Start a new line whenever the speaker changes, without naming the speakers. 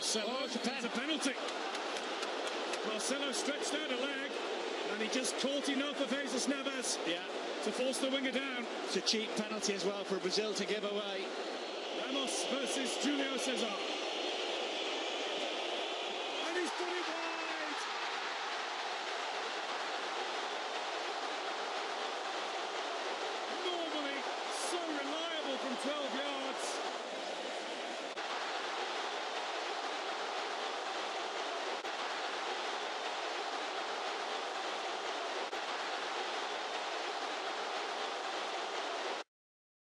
Marcelo.
Oh, it's a.
It's a penalty. Marcelo stretched out a leg, and he just caught enough of Jesus Navas
Yeah,
to force the winger down.
it's a cheap penalty as well for Brazil to give away.
Ramos versus Julio Cesar.